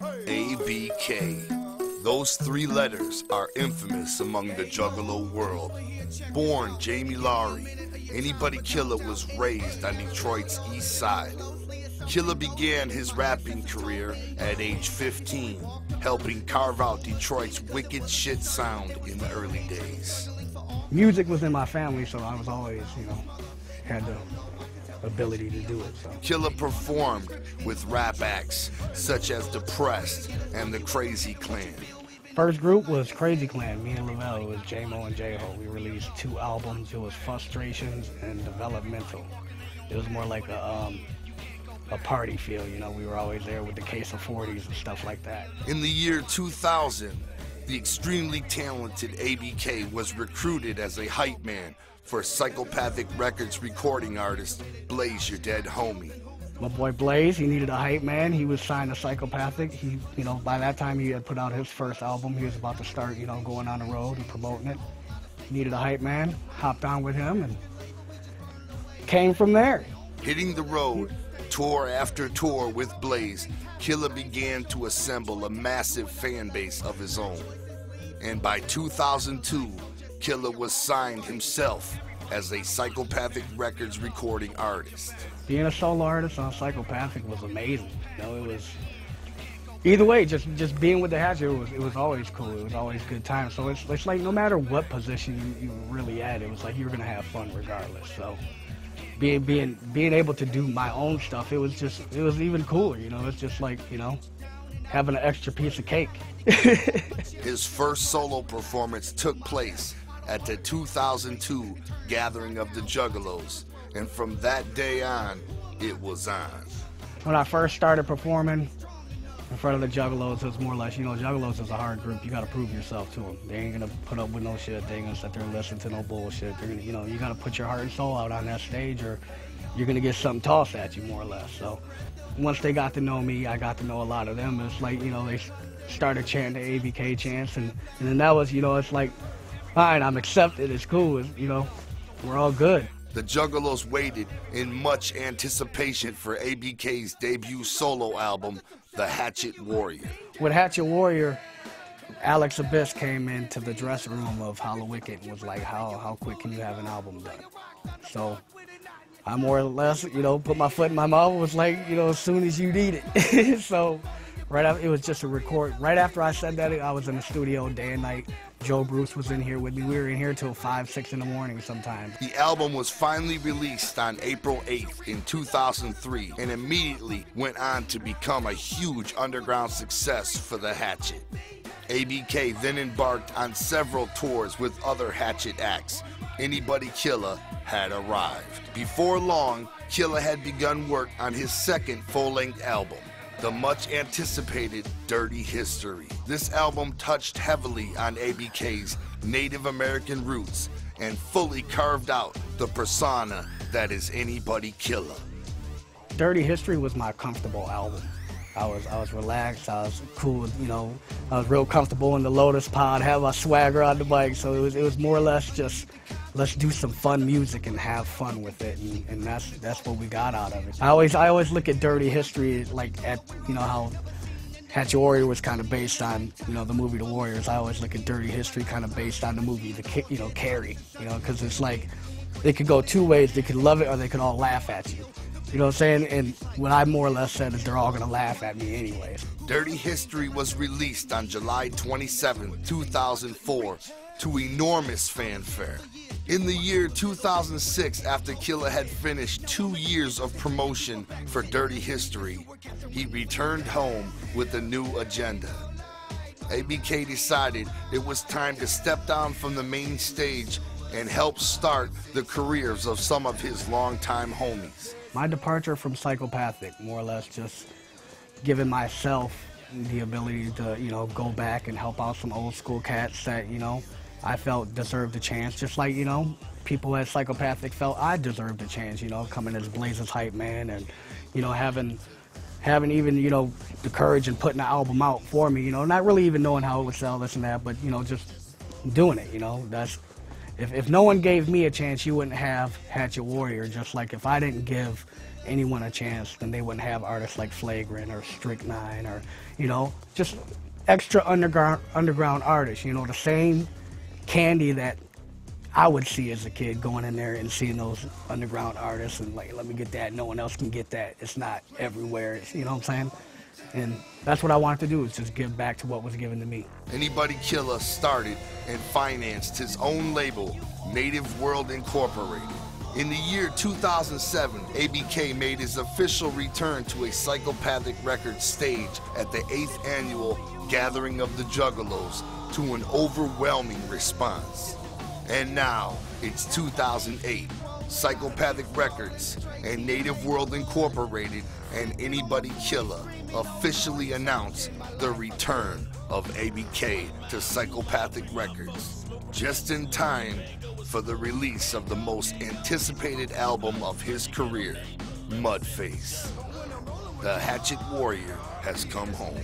ABK. Those three letters are infamous among the Juggalo world. Born Jamie Lowery, Anybody Killa was raised on Detroit's east side. Killa began his rapping career at age 15, helping carve out Detroit's wicked shit sound in the early days. Music was in my family, so I was always, you know, had the ability to do it. So. Killa performed with rap acts such as Depressed and the Crazy Clan. First group was Crazy Clan. Me and Lavelle it was J-Mo and J-Ho. We released two albums. It was Frustrations and Developmental. It was more like a um, a party feel. You know, we were always there with the case of 40s and stuff like that. In the year 2000, the extremely talented ABK was recruited as a hype man for Psychopathic Records recording artist Blaze Your Dead Homie. My boy Blaze, he needed a hype man. He was signed to Psychopathic. He, you know, by that time he had put out his first album. He was about to start, you know, going on the road and promoting it. He needed a hype man. Hopped on with him and came from there. Hitting the road, tour after tour with Blaze, Killa began to assemble a massive fan base of his own. And by 2002, Killa was signed himself as a Psychopathic Records recording artist. Being a solo artist on Psychopathic was amazing. You know, it was either way, just just being with the Hatchet, was it was always cool. It was always good time. So it's it's like no matter what position you, you were really at, it was like you were gonna have fun regardless. So being being being able to do my own stuff, it was just it was even cooler. You know, it's just like you know having an extra piece of cake. His first solo performance took place at the 2002 gathering of the Juggalos, and from that day on, it was on. When I first started performing in front of the Juggalos, it was more or less, you know, Juggalos is a hard group. You got to prove yourself to them. They ain't gonna put up with no shit. They ain't gonna sit there and listen to no bullshit. They're gonna, you know, you got to put your heart and soul out on that stage, or you're gonna get something tossed at you, more or less. So once they got to know me, I got to know a lot of them. It's like, you know, they started chanting the ABK chants, and, and then that was, you know, it's like fine, I'm accepted. It's cool. It's, you know, we're all good. The Juggalos waited in much anticipation for ABK's debut solo album, The Hatchet Warrior. With Hatchet Warrior, Alex Abbiss came into the dressing room of Hallowicked and was like, how, how quick can you have an album done? So I more or less, you know, put my foot in my mouth was like, you know, as soon as you need it. so right after, it was just a record. Right after I said that, I was in the studio day and night Joe Bruce was in here with me. We were in here till 5, 6 in the morning sometimes. The album was finally released on April 8th in 2003 and immediately went on to become a huge underground success for the Hatchet. ABK then embarked on several tours with other Hatchet acts. Anybody Killa had arrived. Before long, Killa had begun work on his second full length album the much anticipated Dirty History. This album touched heavily on ABK's Native American roots and fully carved out the persona that is anybody Killa. Dirty History was my comfortable album. I was I was relaxed. I was cool. You know, I was real comfortable in the Lotus Pod. Have my swagger on the bike. So it was it was more or less just let's do some fun music and have fun with it, and, and that's that's what we got out of it. I always I always look at Dirty History like at you know how Hatchet Warrior was kind of based on you know the movie The Warriors. I always look at Dirty History kind of based on the movie The you know Carrie, you know, because it's like they could go two ways. They could love it or they could all laugh at you. You know what I'm saying? And what I more or less said is they're all gonna laugh at me anyways. Dirty History was released on July 27, 2004, to enormous fanfare. In the year 2006, after Killa had finished two years of promotion for Dirty History, he returned home with a new agenda. ABK decided it was time to step down from the main stage and help start the careers of some of his longtime homies. My departure from Psychopathic, more or less just giving myself the ability to, you know, go back and help out some old school cats that, you know, I felt deserved a chance, just like, you know, people at Psychopathic felt I deserved a chance, you know, coming as Blaze's hype man and, you know, having having even, you know, the courage and putting the album out for me, you know, not really even knowing how it would sell, this and that, but, you know, just doing it, you know, that's, if, if no one gave me a chance, you wouldn't have Hatchet Warrior, just like if I didn't give anyone a chance, then they wouldn't have artists like Flagrant or Strychnine or, you know, just extra underground underground artists. You know, the same candy that I would see as a kid going in there and seeing those underground artists and like, let me get that. No one else can get that. It's not everywhere. It's, you know what I'm saying? And that's what I wanted to do is just give back to what was given to me. Anybody Killa started and financed his own label, Native World Incorporated. In the year 2007, ABK made his official return to a psychopathic record stage at the 8th annual Gathering of the Juggalos to an overwhelming response. And now, it's 2008. Psychopathic Records and Native World Incorporated and Anybody Killa officially announce the return of ABK to Psychopathic Records, just in time for the release of the most anticipated album of his career, Mudface. The Hatchet Warrior has come home.